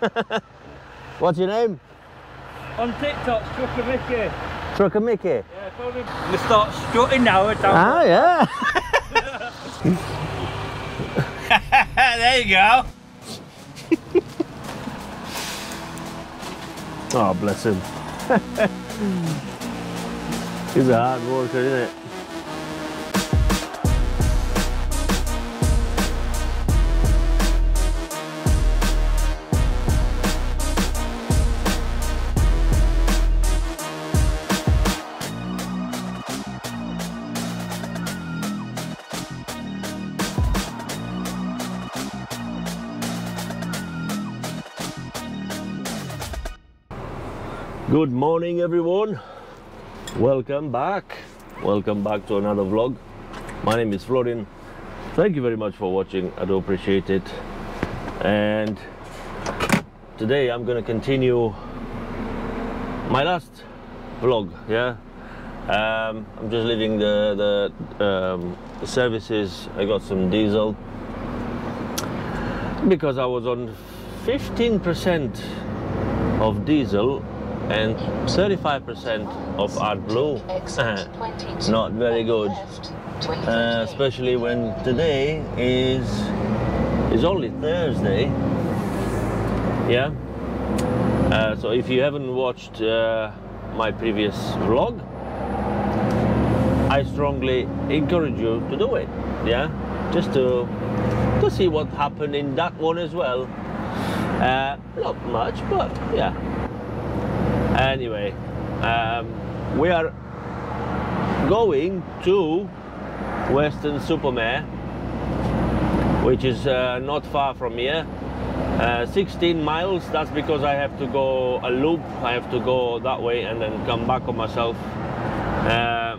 What's your name? On TikTok, Trucker Mickey. Trucker Mickey. Yeah, phone him. We start strutting now. Down Ah, yeah. there you go. Oh, bless him. He's a hard worker, isn't it? Good morning, everyone. Welcome back. Welcome back to another vlog. My name is Florin. Thank you very much for watching. I do appreciate it. And today I'm gonna continue my last vlog. Yeah, um, I'm just leaving the the, um, the services. I got some diesel because I was on 15% of diesel and 35% of AdBlue. Not very good, uh, especially when today is is only Thursday. Yeah. Uh, so if you haven't watched uh, my previous vlog, I strongly encourage you to do it. Yeah, just to to see what happened in that one as well. Uh, not much, but yeah. Anyway, um, we are going to Weston-super-Mare, which is uh, not far from here. Uh, 16 miles, that's because I have to go a loop. I have to go that way and then come back on myself. Uh,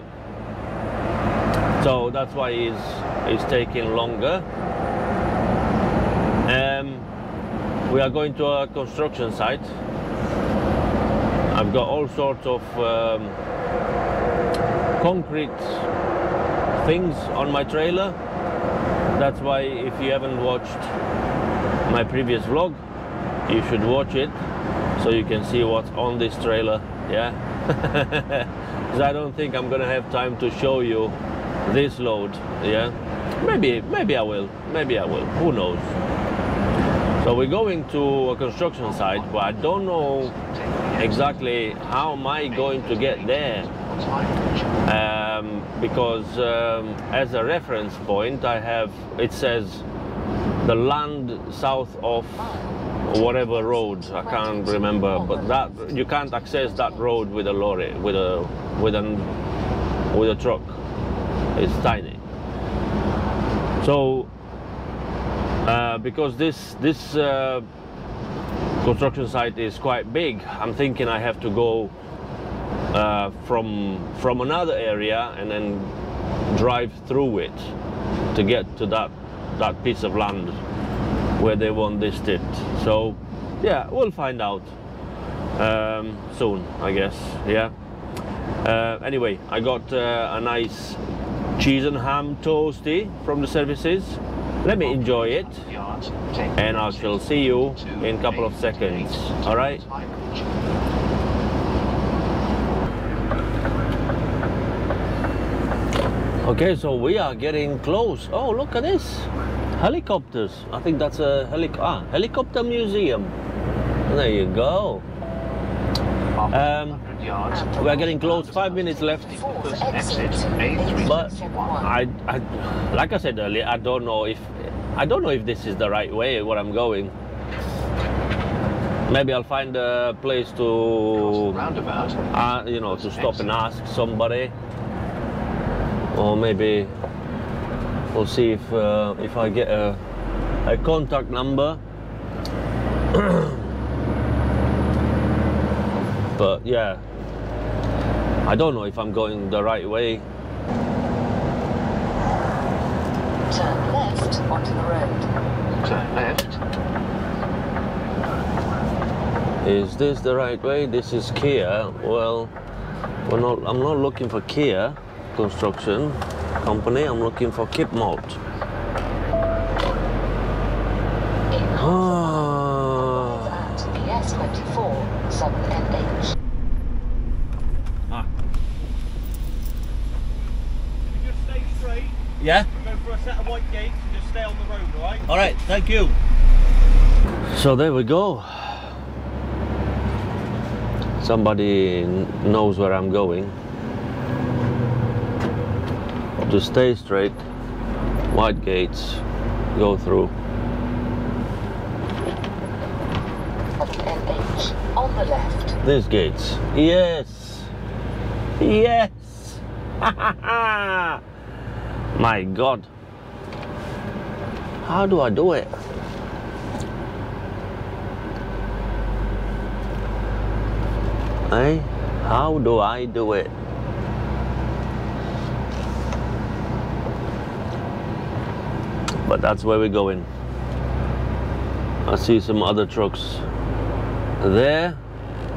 so that's why it's, it's taking longer. Um, we are going to a construction site. Got all sorts of um, concrete things on my trailer. That's why if you haven't watched my previous vlog, you should watch it so you can see what's on this trailer. Yeah, because I don't think I'm gonna have time to show you this load. Yeah, maybe maybe I will. Maybe I will. Who knows? So we're going to a construction site, but I don't know exactly how am I going to get there. Um, because um, as a reference point, I have it says the land south of whatever road I can't remember, but that you can't access that road with a lorry, with a with an with a truck. It's tiny. So uh, because this this uh, construction site is quite big, I'm thinking I have to go uh, from from another area and then drive through it to get to that that piece of land where they want this it. So yeah, we'll find out um, soon, I guess. Yeah. Uh, anyway, I got uh, a nice cheese and ham toasty from the services. Let me enjoy it and I shall see you in a couple of seconds. All right. Okay, so we are getting close. Oh, look at this. Helicopters. I think that's a helic ah, helicopter museum. There you go. Um, we are getting close. Five minutes left. But I, I, like I said earlier, I don't know if I don't know if this is the right way where I'm going. Maybe I'll find a place to, uh, you know, to stop and ask somebody, or maybe we'll see if uh, if I get a a contact number. but yeah, I don't know if I'm going the right way. Turn left onto the road. Turn left. Is this the right way? This is Kia. Well, we're not. I'm not looking for Kia construction company. I'm looking for Kipmalt. Ah, S24, 7NH. Ah. You just stay straight, Yeah. go for a set of white gates and just stay on the road, alright? All right. Thank you. So there we go. Somebody knows where I'm going. Just stay straight. White gates. Go through. 7NH. On the left. These gates. Yes. Yes. My God. How do I do it? Hey, how do I do it? But that's where we're going. I see some other trucks there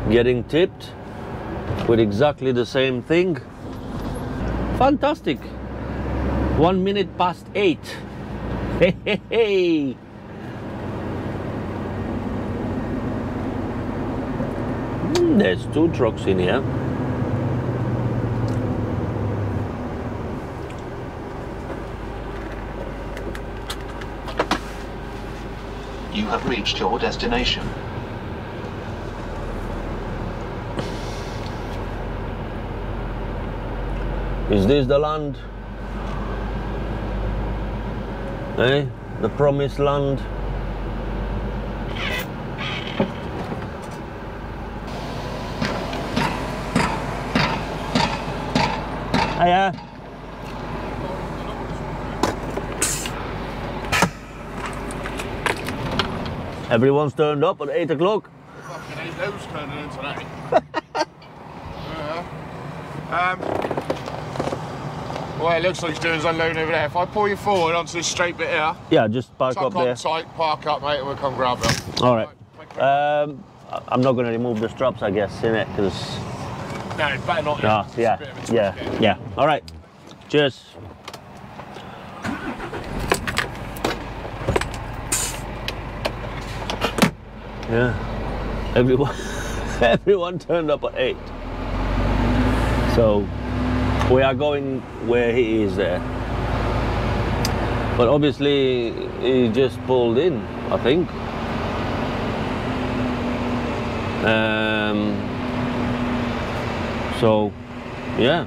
getting tipped with exactly the same thing. Fantastic. One minute past eight. Hey, hey, hey. Hmm, There's two trucks in here. You have reached your destination. Is this the land? Eh? The promised land? Hiya. Everyone's turned up at 8 o'clock. Fucking hate those turning in today. yeah. Um, well, it looks like he's doing his unloading over there. If I pull you forward onto this straight bit here, Yeah, just park up there. tight, park up, mate, and we'll come grab them. All right. Um, I'm not going to remove the straps, I guess, in it, because no, it's better not. Ah, It's yeah, bit of a twist yeah, yeah. All right. Cheers. Yeah. Everyone, everyone turned up at eight. So we are going where he is there. But obviously, he just pulled in. I think. Um, so, yeah.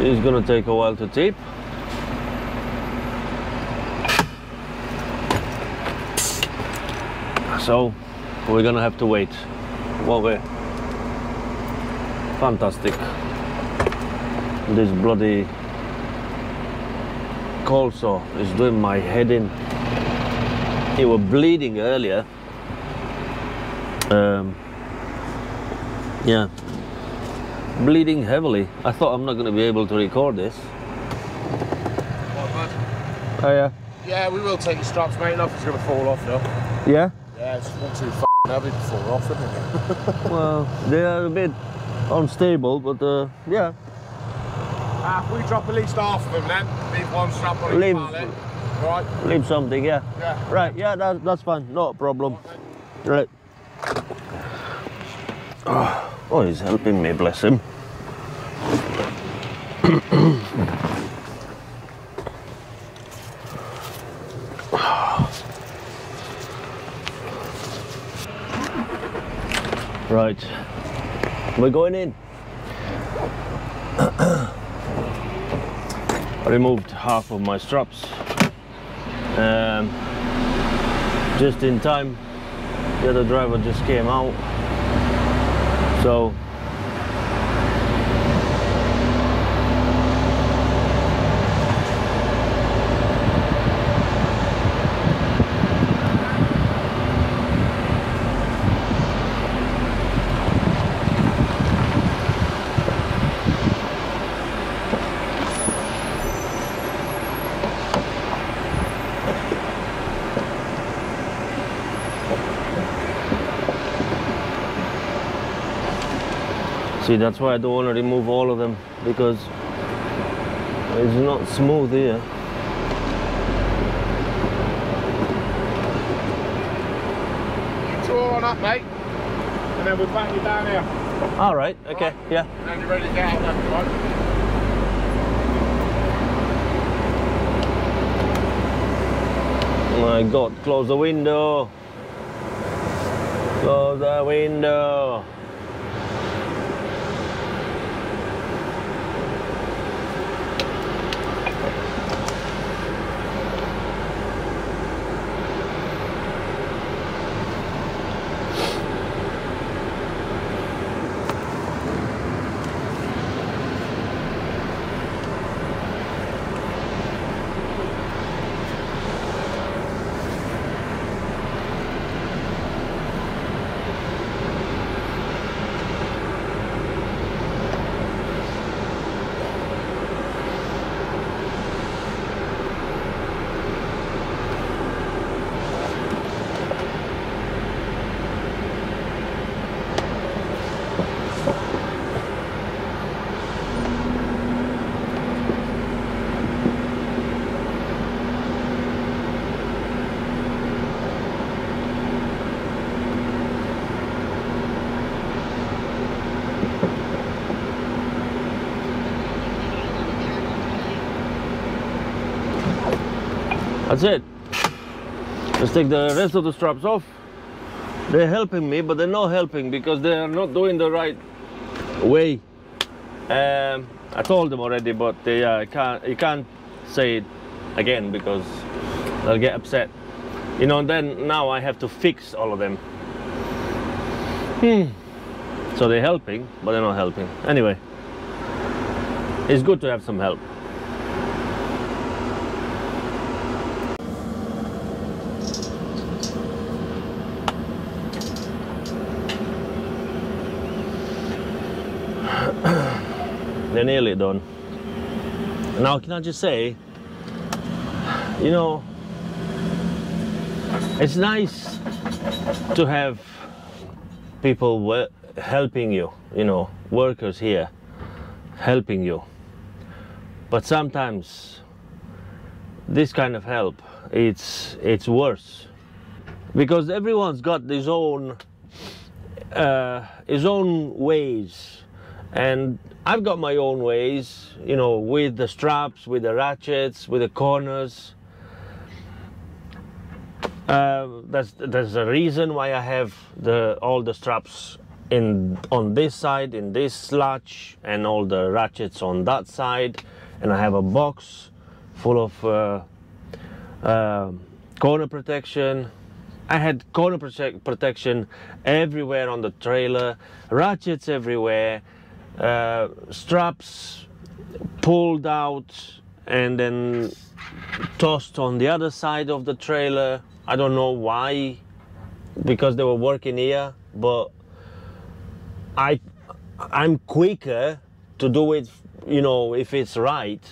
It's gonna take a while to tape. So, we're gonna have to wait. Well, we're fantastic. This bloody cold saw is doing my head in. You were bleeding earlier. Um, yeah, bleeding heavily. I thought I'm not going to be able to record this. What, bud? Oh yeah. Yeah, we will take your straps, mate. Nothing's going to fall off, though. Yeah. Yeah, it's not too f***ing heavy to fall off, isn't it? Well, they are a bit unstable, but uh, yeah. Ah, we drop at least half of them then. Leave one strap on each Leave- pallet. Right? Leave something. Yeah. Yeah. Right. Yeah. That, that's fine. Not a problem. Right. Oh, he's helping me. Bless him. Right. We're going in. I removed half of my straps. Um, just in time. The other driver just came out. So See, that's why I don't want to remove all of them because it's not smooth here. all on up, mate. And then we'll back you down here. All right. Okay. Yeah. And then you're ready to get out? My God! Close the window. Close the window. That's it. Let's take the rest of the straps off. They're helping me, but they're not helping because they are not doing the right way. Um, I told them already, but they uh, can't. You can't say it again because they'll get upset. You know. Then now I have to fix all of them. Hmm. So they're helping, but they're not helping. Anyway, it's good to have some help. Nearly done. Now, can I just say, you know, it's nice to have people helping you, you know, workers here helping you. But sometimes this kind of help, it's it's worse because everyone's got his own uh, his own ways and I've got my own ways, you know, with the straps, with the ratchets, with the corners. Uh, that's there's a reason why I have the all the straps in on this side in this latch and all the ratchets on that side, and I have a box full of uh, uh, corner protection. I had corner protect protection everywhere on the trailer, ratchets everywhere uh, straps pulled out and then tossed on the other side of the trailer. I don't know why, because they were working here, but I I'm quicker to do it, you know, if it's right,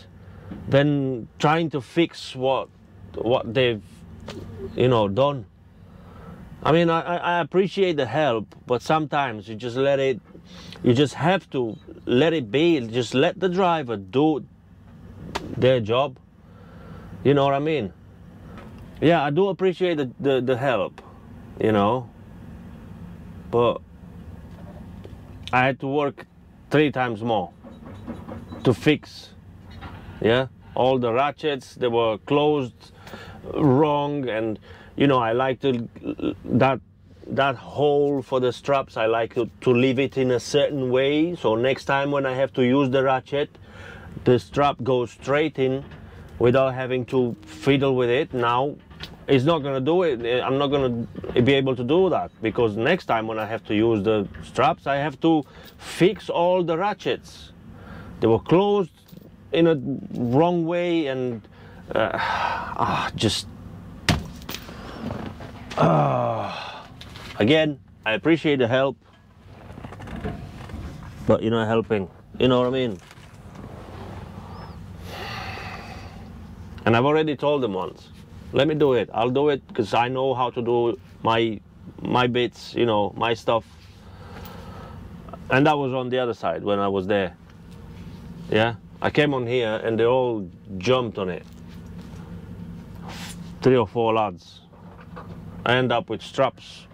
than trying to fix what what they've you know done. I mean, I, I appreciate the help, but sometimes you just let it you just have to let it be. Just let the driver do their job. You know what I mean? Yeah, I do appreciate the, the, the help, you know. But I had to work three times more to fix, yeah, all the ratchets. They were closed wrong, and you know I like to that that hole for the straps I like to, to leave it in a certain way. So next time when I have to use the ratchet the strap goes straight in without having to fiddle with it. Now it's not gonna do it. I'm not gonna be able to do that because next time when I have to use the straps I have to fix all the ratchets. They were closed in a wrong way and uh, ah, just ah Again, I appreciate the help, but you're not helping. You know what I mean? And I've already told them once, let me do it. I'll do it because I know how to do my my bits, you know, my stuff. And that was on the other side when I was there. Yeah, I came on here and they all jumped on it. Three or four lads. I end up with straps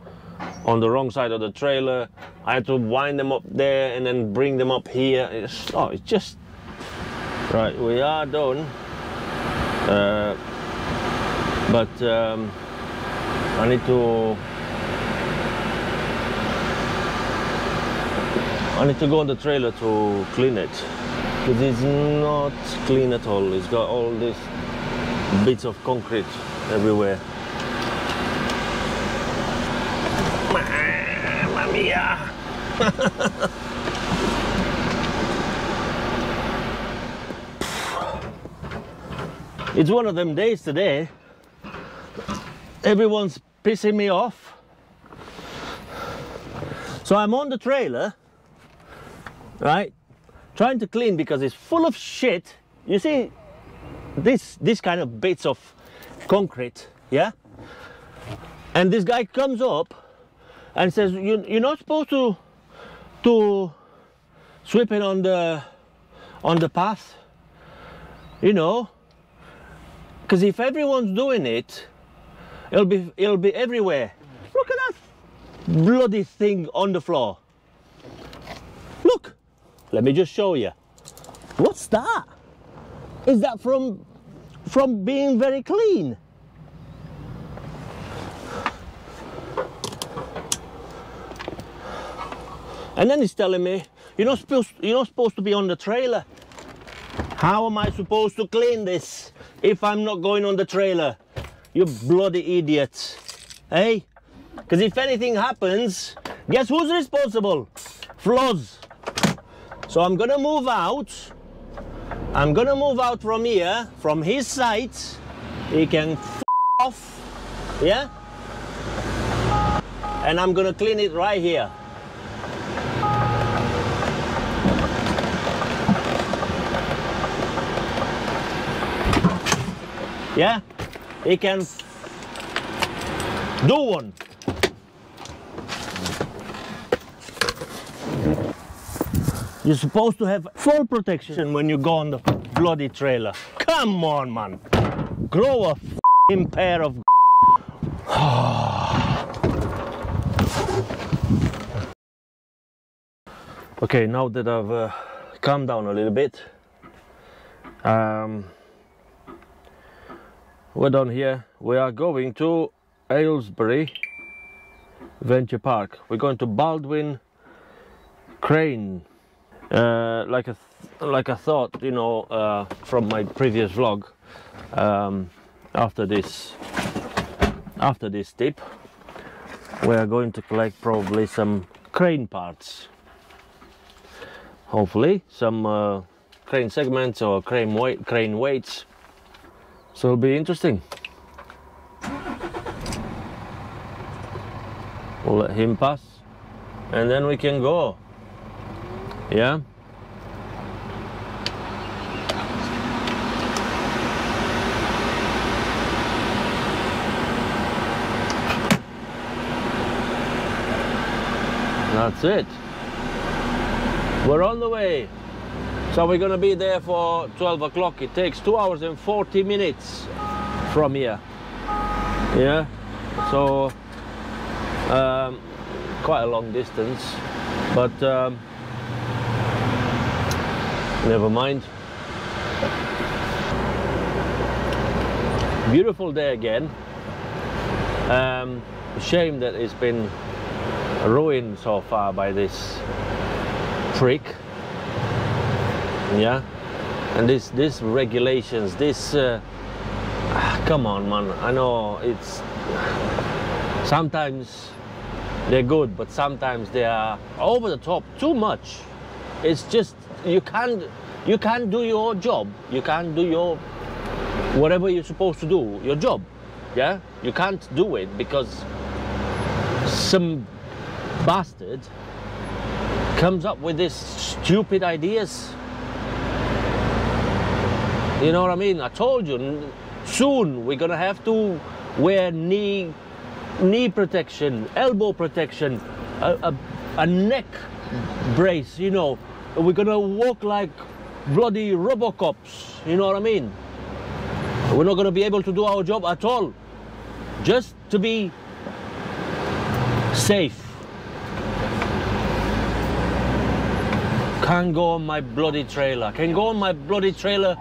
on the wrong side of the trailer. I had to wind them up there and then bring them up here. It's, oh, it's just right. We are done, uh, but um, I need to. I need to go on the trailer to clean it because it's not clean at all. It's got all these bits of concrete everywhere. Mia! it's one of them days today. Everyone's pissing me off. So I'm on the trailer, right? Trying to clean because it's full of shit. You see, this this kind of bits of concrete, yeah? And this guy comes up and says, you, You're not supposed to to sweep it on the on the path, you know. Because if everyone's doing it, it'll be it'll be everywhere. Look at that bloody thing on the floor. Look, let me just show you. What's that? Is that from from being very clean? And then he's telling me, you're not supposed you're not supposed to be on the trailer. How am I supposed to clean this if I'm not going on the trailer? You bloody idiots. Hey? Because if anything happens, guess who's responsible? Floz. So I'm gonna move out. I'm gonna move out from here, from his side. He can off. Yeah? And I'm gonna clean it right here. Yeah? He can do one. You're supposed to have full protection when you go on the bloody trailer. Come on, man. Grow a pair of Okay, now that I've uh, calmed down a little bit, um, we're done here. We are going to Aylesbury Venture Park. We're going to Baldwin Crane. Uh, like a like I thought, you know, uh, from my previous vlog. Um, after this, after this tip, we are going to collect probably some crane parts. Hopefully, some uh, crane segments or crane weight, crane weights. So it'll be interesting. We'll let him pass and then we can go. Yeah? That's it. We're on the way. So we're gonna be there for 12 o'clock. It takes two hours and 40 minutes from here. Yeah, so um, quite a long distance, but um, never mind. Beautiful day again. Um, shame that it's been ruined so far by this prick yeah? And this this regulations this uh, come on man. I know it's sometimes they're good but sometimes they are over the top too much. It's just you can't you can't do your job. You can't do your whatever you're supposed to do your job. Yeah? You can't do it because some bastard comes up with these stupid ideas you know what I mean? I told you, soon we're gonna have to wear knee knee protection, elbow protection, a, a, a neck brace, you know. We're gonna walk like bloody Robocops, you know what I mean? We're not gonna be able to do our job at all. Just to be safe. Can't go on my bloody trailer. Can't go on my bloody trailer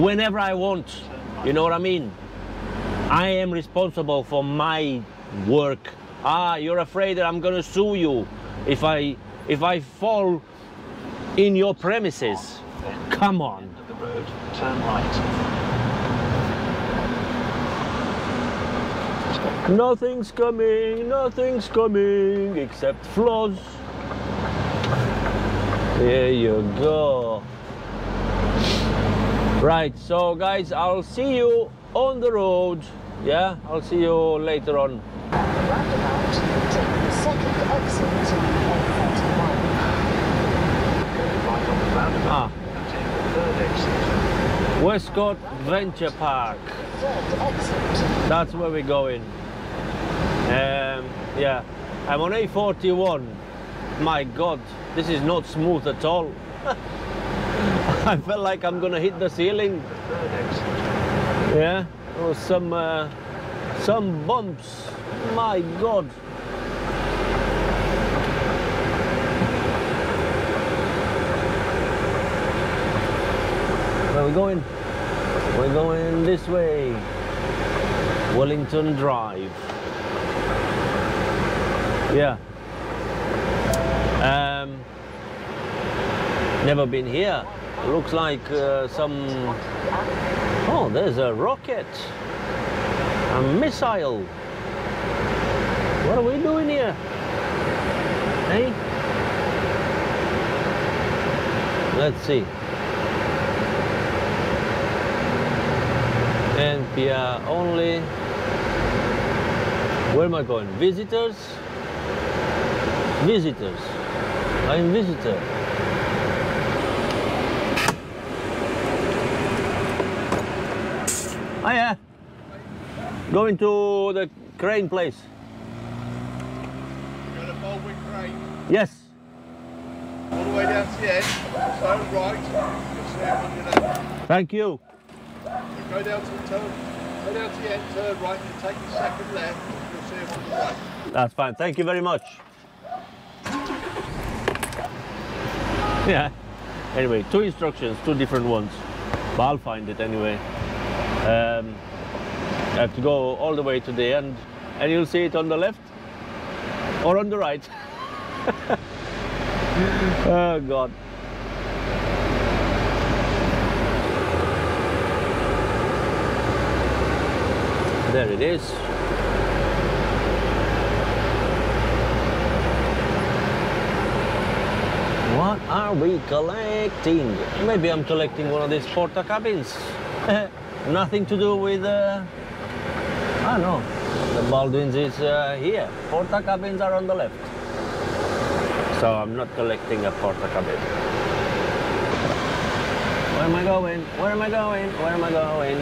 whenever I want. You know what I mean? I am responsible for my work. Ah, you're afraid that I'm gonna sue you if I if I fall in your premises. Come on. The road, turn right. Nothing's coming, nothing's coming except Floz. There you go. Right, so guys, I'll see you on the road. Yeah, I'll see you later on. At the roundabout, take the second exit to A41. Right on the roundabout Ah. Westcott Venture Park. That's where we're going. Um, yeah, I'm on A41. My God, this is not smooth at all. I felt like I'm gonna hit the ceiling. Yeah, there was some uh, some bumps. My God. Where are we going? We're going this way. Wellington Drive. Yeah. Um, never been here. Looks like uh, some Oh, there's a rocket. A missile. What are we doing here? Hey? Let's see. NPR only. Where am I going? Visitors? Visitors. I'm visitor. Oh yeah. Going to the crane place. Got a Baldwin crane Yes. all the way down to the end. Turn right. You'll see it on your left. Thank you. Go down to the turn. Go down to the end. Turn right. And take the second left. You'll see it on the right. That's fine. Thank you very much. Yeah. Anyway, two instructions, two different ones. But I'll find it anyway. Um, have to go all the way to the end and you'll see it on the left or on the right. oh God. There it is. What are we collecting? Maybe I'm collecting one of these porta cabins. Nothing to do with. Uh... Ah, no. The Baldwins is uh, here. Porta cabins are on the left. So I'm not collecting a porta cabin. Where am I going? Where am I going? Where am I going?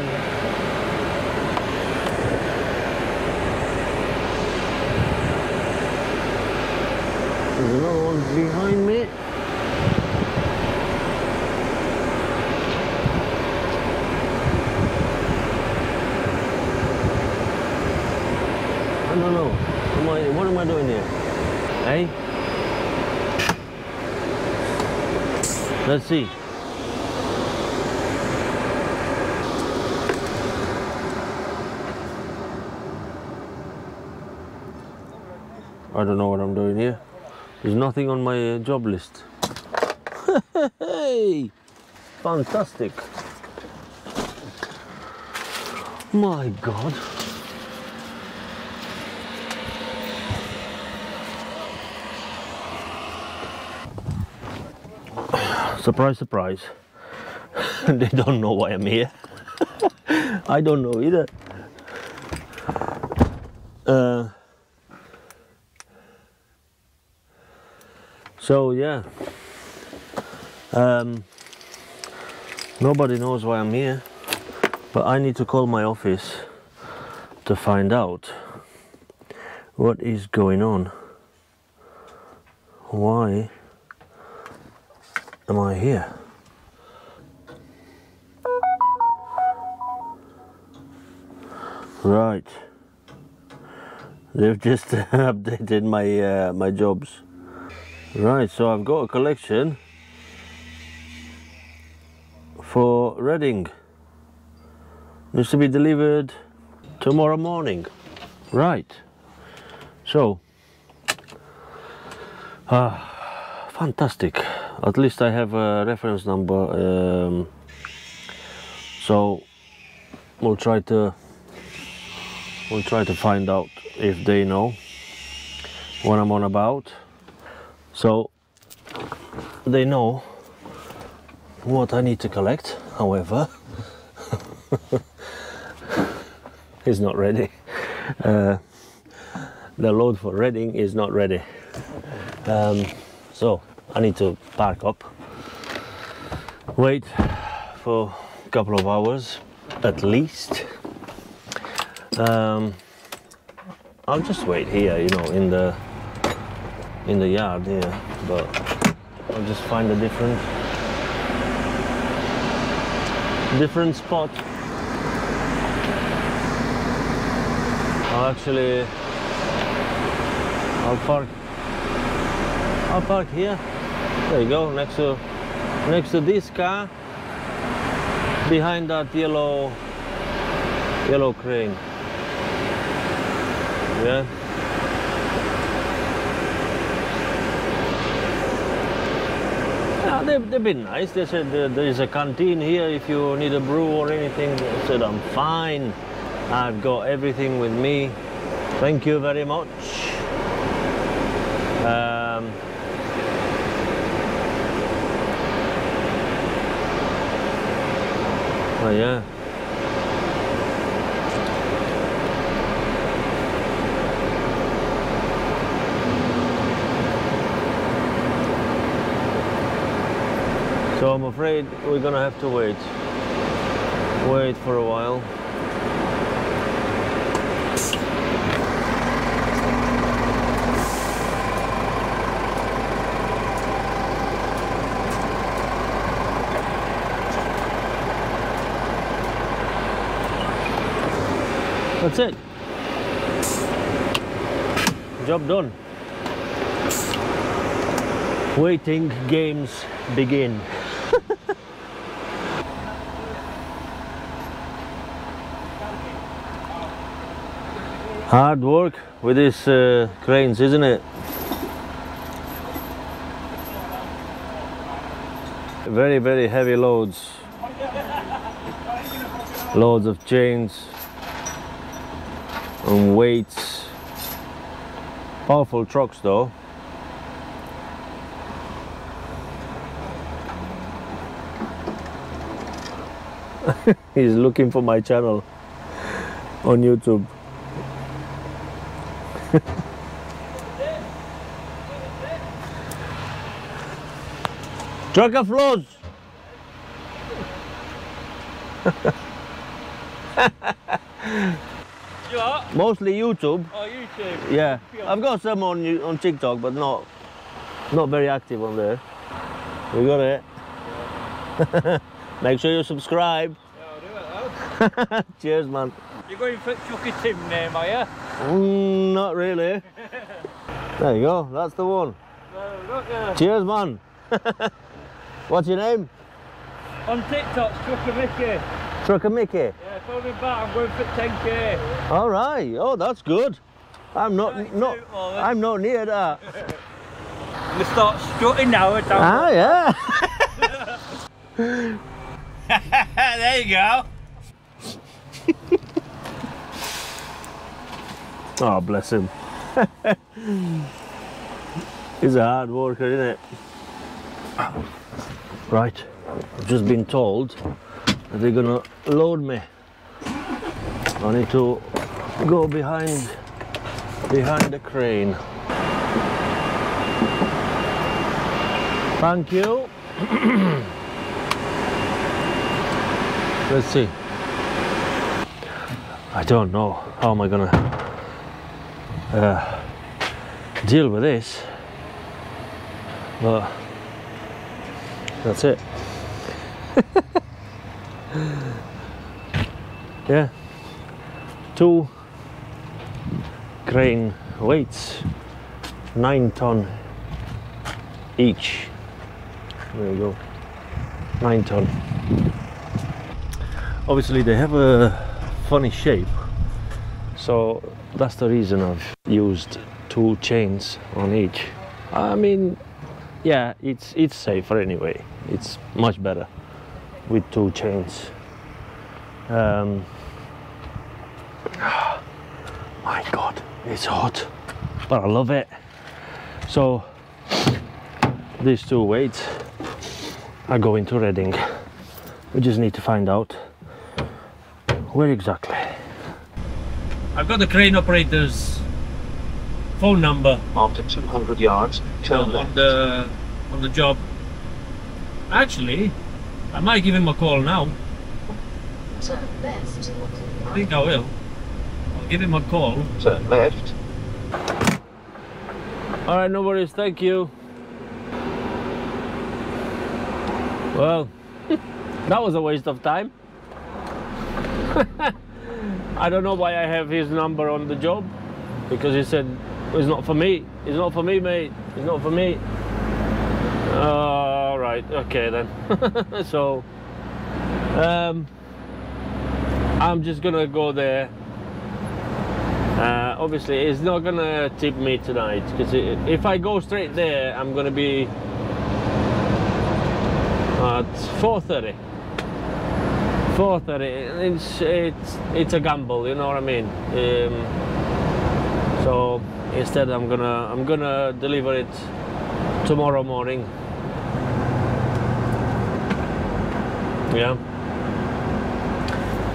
There's another one behind me. I don't know. Am I, what am I doing here? Hey? Let's see. I don't know what I'm doing here. There's nothing on my uh, job list. hey! Fantastic. My God. Surprise, surprise. they don't know why I'm here. I don't know either. Uh, so yeah, um, nobody knows why I'm here, but I need to call my office to find out what is going on. Why am I here? Right. They've just updated my uh, my jobs. Right, so I've got a collection for Reading. Needs to be delivered tomorrow morning. Right. So, ah, fantastic. At least I have a reference number. Um, so we'll try to we'll try to find out if they know what I'm on about. So they know what I need to collect. However, it's not ready. Uh, the load for Reading is not ready. Um, so I need to park up, wait for a couple of hours at least. Um, I'll just wait here, you know, in the in the yard here, but I'll just find a different different spot. I'll actually I'll park I'll park here. There you go, next to next to this car behind that yellow yellow crane. Yeah. Yeah, they, they've been nice. They said uh, there is a canteen here if you need a brew or anything. I said, I'm fine. I've got everything with me. Thank you very much. Um, oh, yeah. So I'm afraid we're gonna have to wait. Wait for a while. That's it. Job done. Waiting games begin. Hard work with these uh, cranes, isn't it? Very, very heavy loads. Loads of chains and weights. Powerful trucks though. He's looking for my channel on YouTube. Trucker Floz. You are? Mostly YouTube. Oh, YouTube. Yeah, I've got some on on TikTok, but not not very active on there. You got it. Make sure you subscribe. Yeah, I'll do it. Cheers, man. You're going for Chucky Tim name, are you? Mm, not really. there you go. That's the one. No. Cheers, man. What's your name? On TikTok, Trucker Mickey. Trucker Mickey. Yeah, phone me back. I'm going for 10k. All right. Oh, that's good. I'm not not. I'm not near that. I'm gonna start strutting now. and Ah, yeah. there you go. Oh, bless him. He's a hard worker, isn't it? Right, I've just been told they're gonna load me. I need to go behind behind the crane. Thank you. Let's see. I don't know how am I gonna uh, deal with this, but that's it. yeah, two crane weights, nine ton each. There you go, nine ton. Obviously, they have a funny shape, so that's the reason I've used two chains on each. I mean, yeah, it's it's safer anyway. It's much better with two chains. Um, my God, it's hot, but I love it. So these two weights are going to Reading. We just need to find out where exactly. I've got the crane operator's phone number After 200 yards, turn on left. the on the job. Actually, I might give him a call now. Turn left. I think I will. I'll give him a call. Turn left. All right, no worries. Thank you. Well, that was a waste of time. I don't know why I have his number on the job because he said it's not for me. It's not for me, mate. It's not for me. All right. Okay then. so, um, I'm just gonna go there. Uh, obviously, it's not gonna tip me tonight because if I go straight there, I'm gonna be at 4:30. 4:30. It's it's it's a gamble, you know what I mean. Um, so instead, I'm gonna I'm gonna deliver it tomorrow morning. Yeah.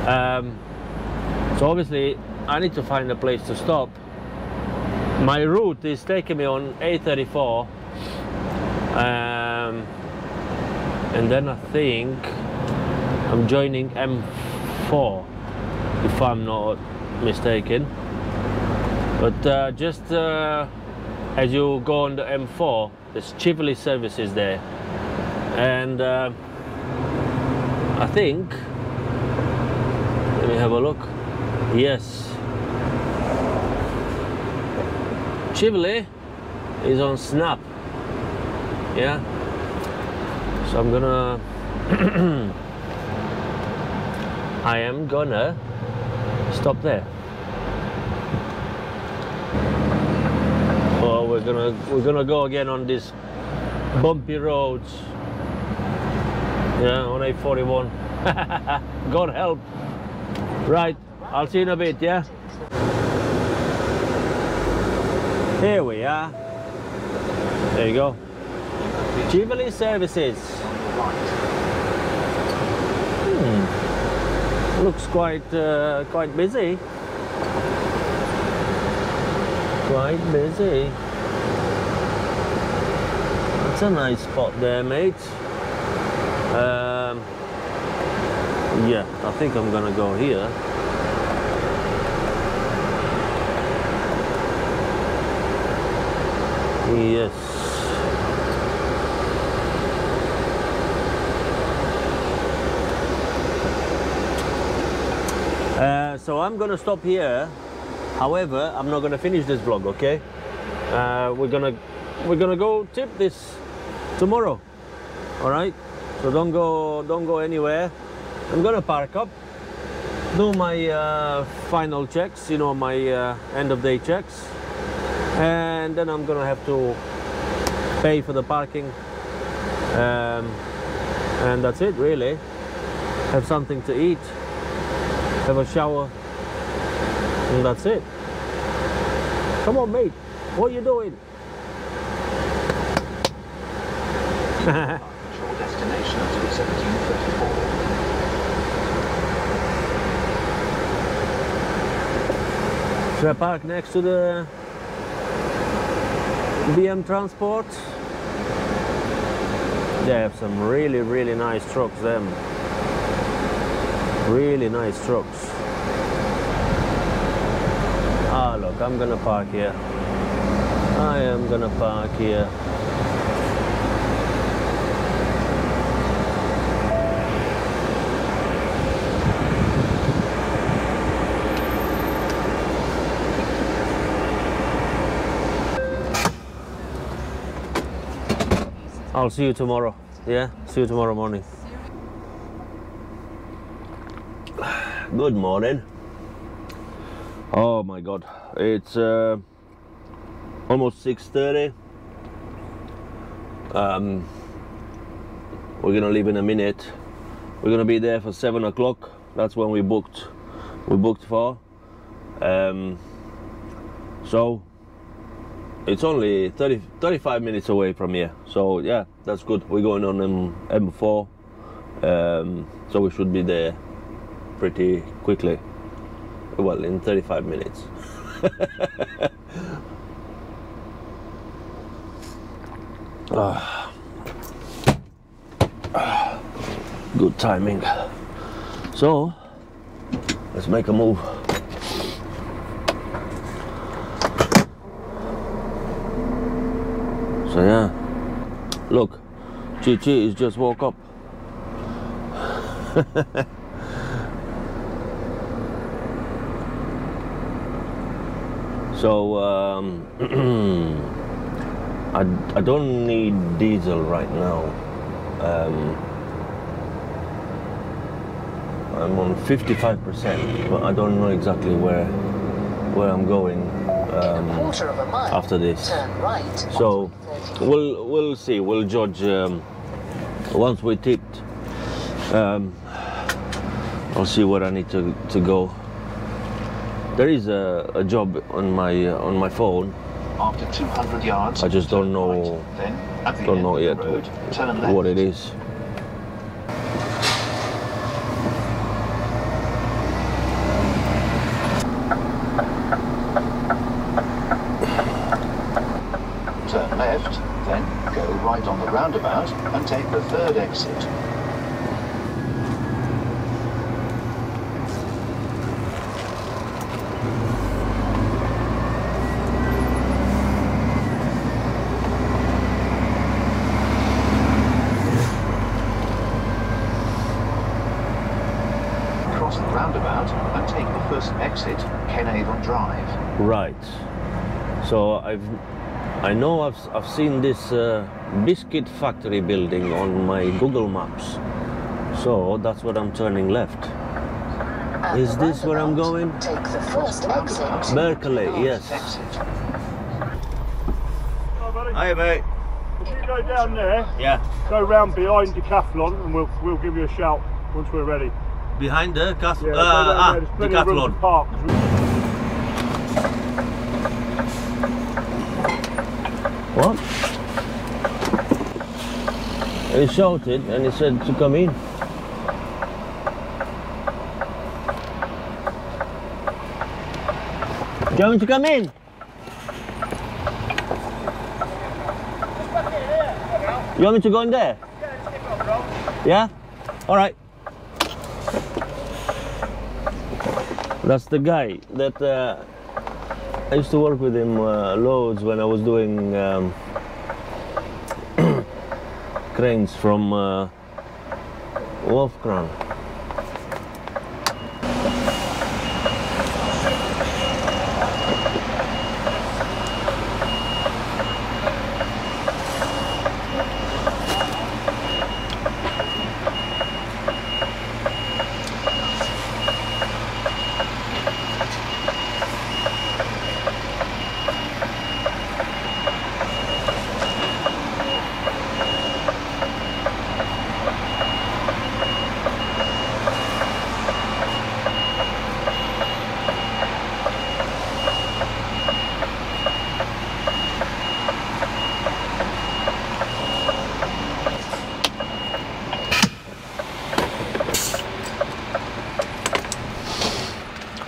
Um, so obviously, I need to find a place to stop. My route is taking me on A34, um, and then I think I'm joining M4, if I'm not mistaken. But uh, just uh, as you go on the M4, there's Chieveley services there, and uh, I think. Let me have a look. Yes. Chieveley is on Snap. Yeah. So I'm gonna. I am gonna stop there. Oh, we're gonna we're gonna go again on these bumpy roads. Yeah, on A41. God help. Right, I'll see you in a bit, yeah? Here we are. There you go. Jubilee Services. Hmm. Looks quite uh, quite busy. Quite busy. That's a nice spot there, mate. Um, yeah, I think I'm gonna go here. Yes. Uh, so I'm gonna stop here. However, I'm not gonna finish this vlog. Okay? Uh, we're gonna we're gonna go tip this tomorrow. All right? So don't go don't go anywhere. I'm gonna park up, do my uh, final checks. You know my uh, end of day checks, and then I'm gonna have to pay for the parking. Um, and that's it really. Have something to eat, have a shower, and that's it. Come on, mate. What are you doing? Destination until 1734. Should I park next to the BM Transport? They have some really, really nice trucks, them. Really nice trucks. Ah, look, I'm gonna park here. I am gonna park here. I'll see you tomorrow. Yeah, see you tomorrow morning. Good morning. Oh my god, it's uh, almost 6:30. Um, we're gonna leave in a minute. We're gonna be there for seven o'clock. That's when we booked. We booked for. Um, so it's only 30, 35 minutes away from here. So yeah, that's good. We're going on M, M4. Um, so we should be there pretty quickly. Well, in 35 minutes. Ah. Ah. Good timing. So, let's make a move. So yeah, look, Chi is just woke up. so um, I, I don't need diesel right now. Um, I'm on 55%, but I don't know exactly where where I'm going um, Quarter of a mile. after this. Right. So we'll we'll see. We'll judge um, once we tipped. Um, I'll see where I need to, to go. There is a, a job on my uh, on my phone. After 200 yards, I just don't know- right. Then, Don't know yet road, what it is. Turn left, then go right on the roundabout and take the third exit. Cross the roundabout and take the first exit, Kenavon Drive. Right. So I've I know I've I've seen this uh, biscuit factory building on my Google Maps. So that's what I'm turning left. At Is this where I'm going? Take the first exit. Berkeley, yes. Exit. Hi, mate. If you go down there, Yeah. go round behind Decathlon, and we'll we'll give you a shout once we're ready. Behind the castle. Yeah, uh, ah, there. There's plenty of room to Decathlon. park. What? He shouted and he said to come in. Want me to come in? You want me to go in there? Yeah? Alright. That's the guy that uh, I used to work with him uh, loads when I was doing um, cranes from uh, Wolfcrown.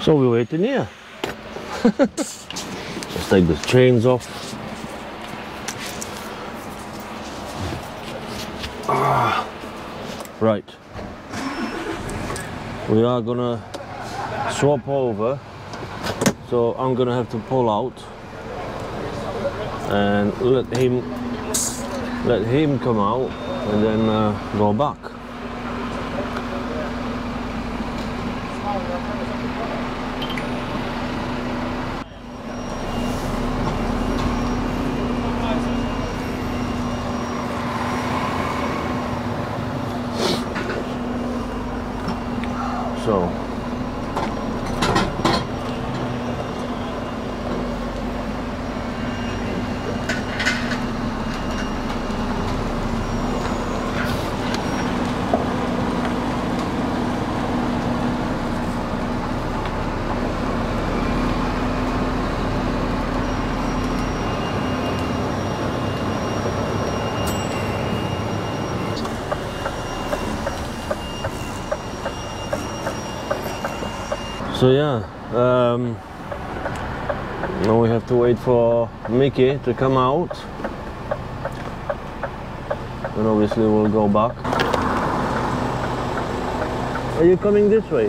So we're waiting here. Let's take the chains off. Ah, right. We are gonna swap over. So I'm gonna have to pull out and let him let him come out and then uh, go back. So. So yeah, um, now we have to wait for Mickey to come out. And obviously we'll go back. Are you coming this way?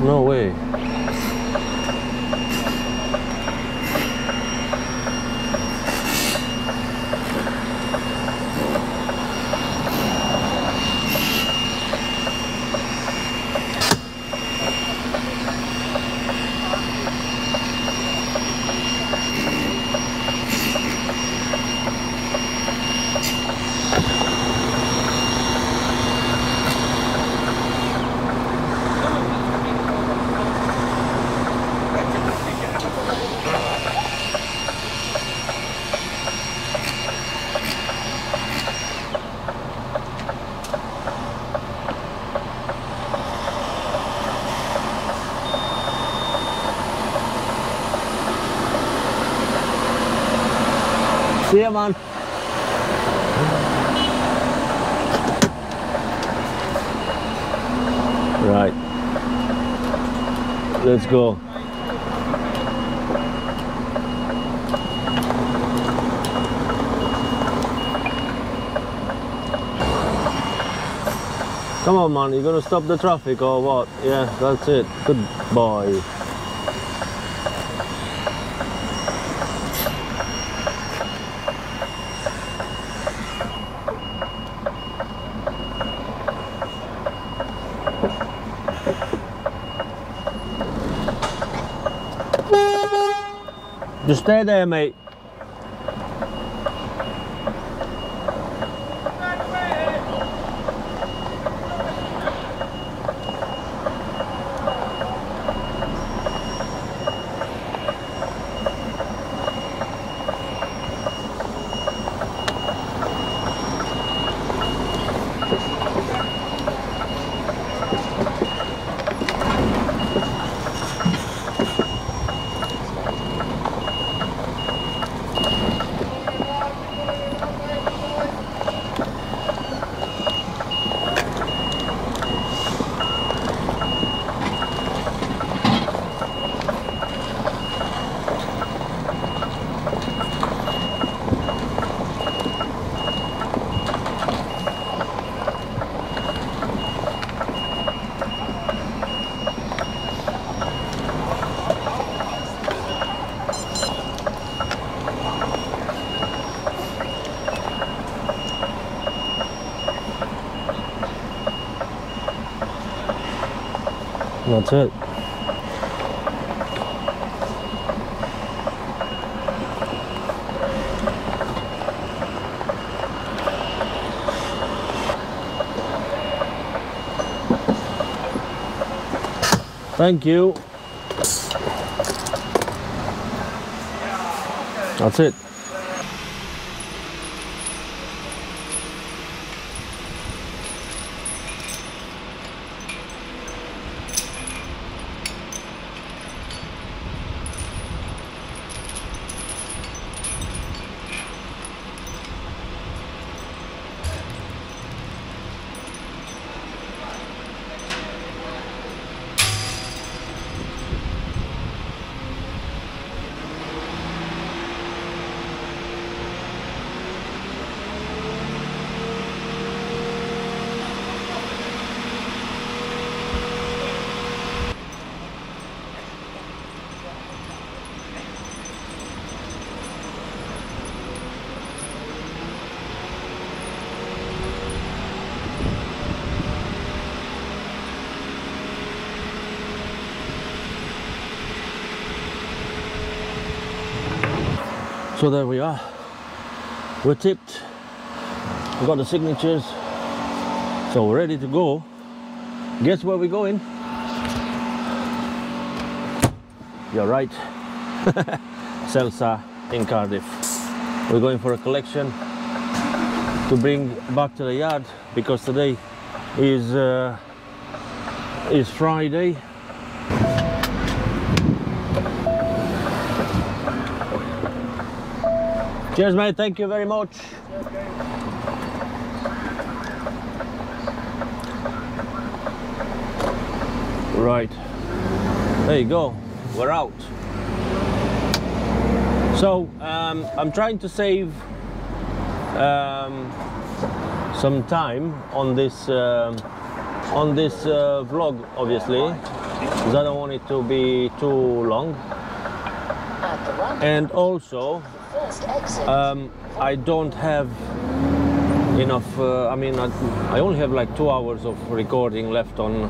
No way. See ya, man. Right. Let's go. Come on, man. You gonna stop the traffic or what? Yeah, that's it. Good boy. Stay there, mate. That's it. Thank you. That's it. So there we are. We're tipped. We've got the signatures. So we're ready to go. Guess where we're going? You're right. Celsa in Cardiff. We're going for a collection to bring back to the yard because today is uh, is Friday. Cheers, mate. Thank you very much. Right. There you go. We're out. So um, I'm trying to save um, some time on this um, on this uh, vlog, obviously, because I don't want it to be too long. At the roundabout, And also. Um, I don't have enough. Uh, I mean, I, I only have like two hours of recording left on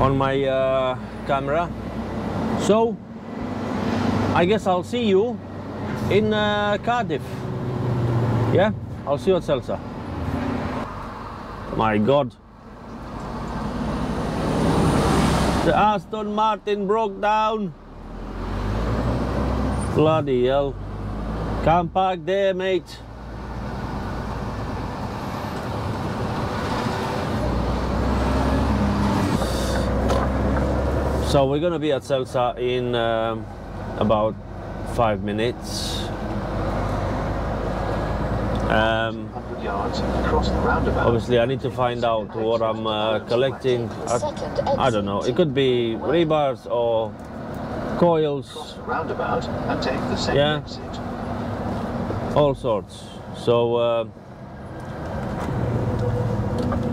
on my uh, camera. So I guess I'll see you in uh, Cardiff. Yeah, I'll see you at Celsa. My God. The Aston Martin broke down. Bloody hell. Can't park there, mate. So we're gonna be at Celsa in um, about five minutes. Um, 100 yards across the roundabout. obviously, I need to find out what I'm uh, collecting. I, I don't know. It could be rebars or coils, roundabout and take the second Yeah. exit. All sorts. So uh,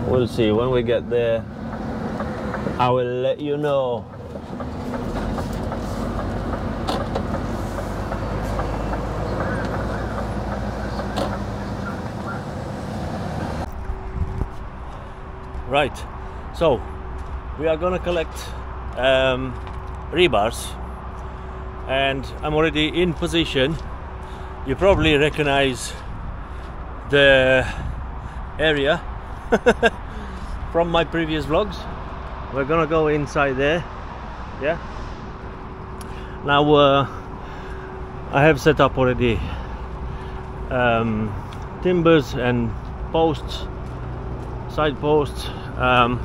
we'll see when we get there. I will let you know. Right, so we are gonna collect um, rebars, and I'm already in position you probably recognize the area from my previous vlogs. We're gonna go inside there yeah? Now uh, I have set up already um, timbers and posts side posts um,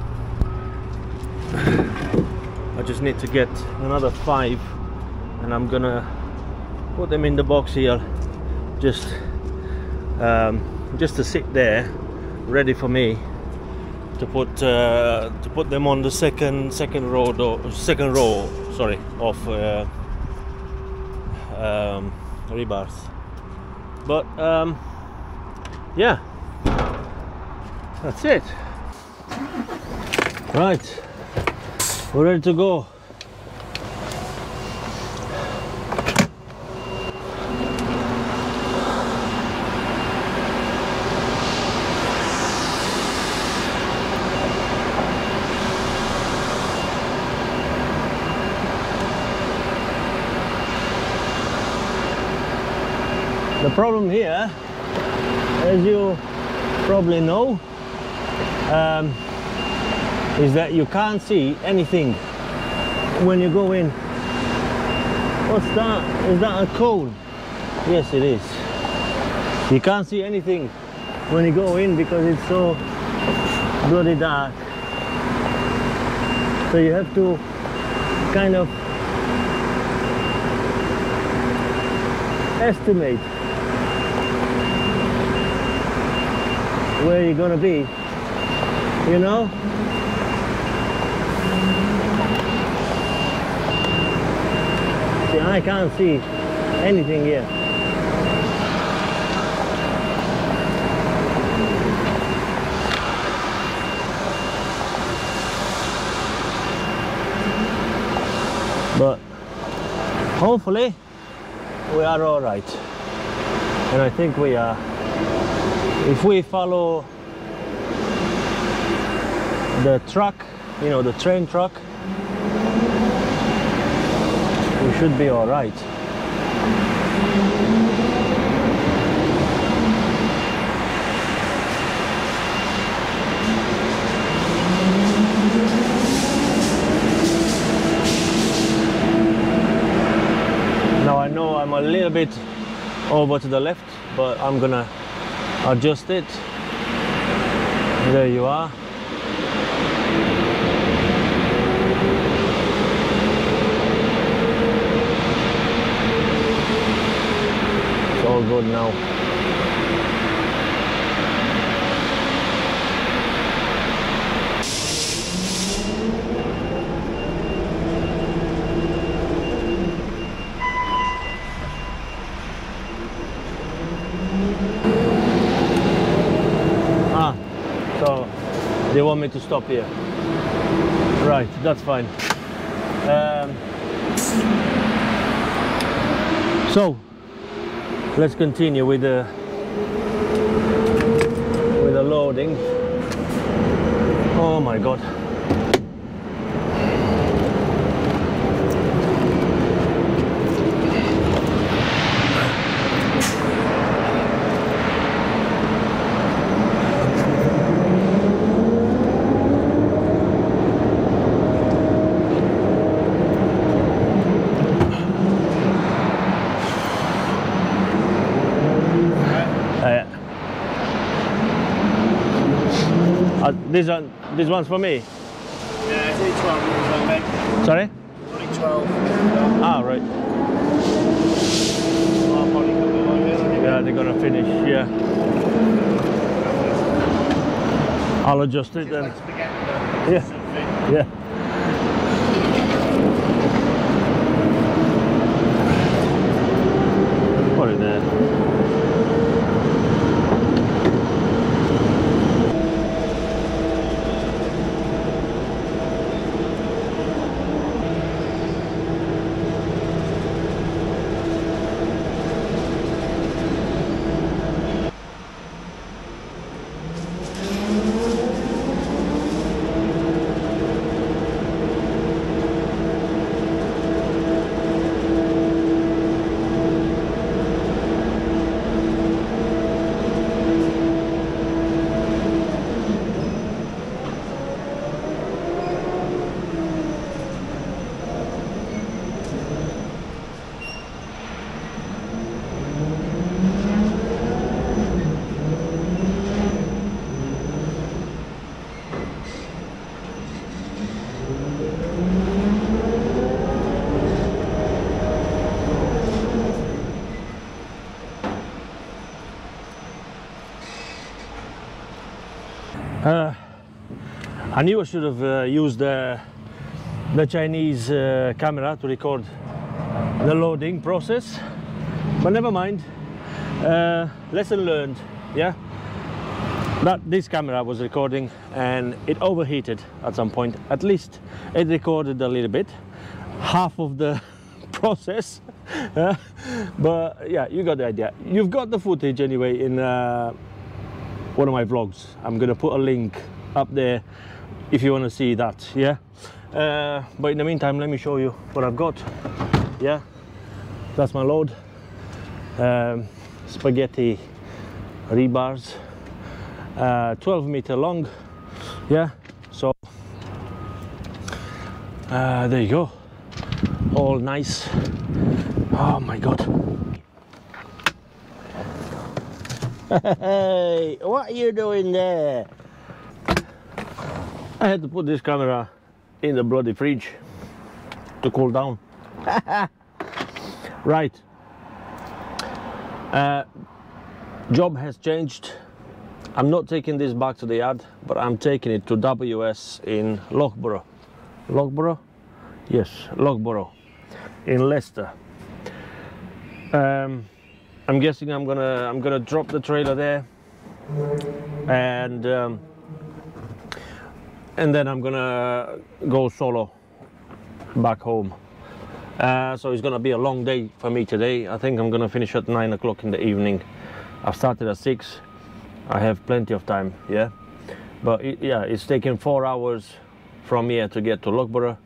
I just need to get another five and I'm gonna put them in the box here just um, just to sit there ready for me to put uh, to put them on the second second row door, second row sorry of uh, um, rebars but um, yeah. That's it. Right. We're ready to go The problem here, as you probably know, um, is that you can't see anything when you go in. What's that? Is that a cone? Yes, it is. You can't see anything when you go in because it's so bloody dark. So you have to kind of estimate where you're gonna be you know? See I can't see anything here but hopefully we are all right. And I think we are if we follow the truck you know the train truck we should be all right. Now I know I'm a little bit over to the left but I'm gonna adjust it. There you are. It's all good now. Ah, so they want me to stop here. Right, that's fine. Um, so let's continue with the with the loading. Oh my god. Uh, this one, this one's for me. Yeah, it's only 12 minutes on, mate. Sorry. Only 12. Ah, right. I'll probably come along here. Yeah, they're gonna finish. Yeah. I'll adjust it then. Yeah. Yeah. Put it there. Uh, I knew I should have uh, used the, the Chinese uh, camera to record the loading process, but never mind. Uh, lesson learned, yeah. That this camera was recording and it overheated at some point. At least it recorded a little bit, half of the process. uh, but yeah, you got the idea. You've got the footage anyway in. One of my vlogs. I'm gonna put a link up there if you want to see that. Yeah. Uh, but in the meantime, let me show you what I've got. Yeah, that's my load. Um, spaghetti rebars, uh, 12 meter long. Yeah. So uh, there you go. All nice. Oh my god. Hey, what are you doing there? I had to put this camera in the bloody fridge to cool down. right. Uh, job has changed. I'm not taking this back to the yard, but I'm taking it to WS in Loughborough. Loughborough? Yes, Loughborough in Leicester. Um, I'm guessing I'm gonna I'm gonna drop the trailer there, and um, and then I'm gonna go solo back home. Uh, so it's gonna be a long day for me today. I think I'm gonna finish at nine o'clock in the evening. I've started at six. I have plenty of time, yeah. But it, yeah, it's taking four hours from here to get to Loughborough,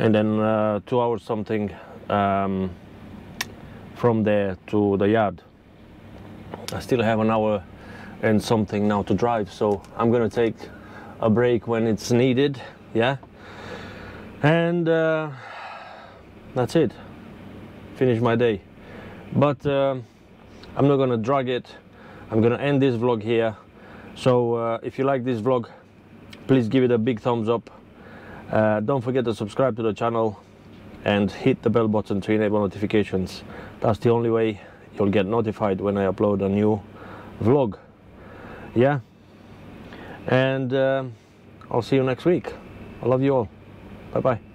and then uh, two hours something um, from there to the yard. I still have an hour and something now to drive, so I'm gonna take a break when it's needed, yeah. And uh, that's it. Finish my day. but um, I'm not gonna drag it I'm gonna end this vlog here so uh, if you like this vlog please give it a big thumbs up uh, don't forget to subscribe to the channel and hit the bell button to enable notifications. That's the only way you'll get notified when I upload a new vlog. Yeah? And um I'll see you next week. I love you all. Bye bye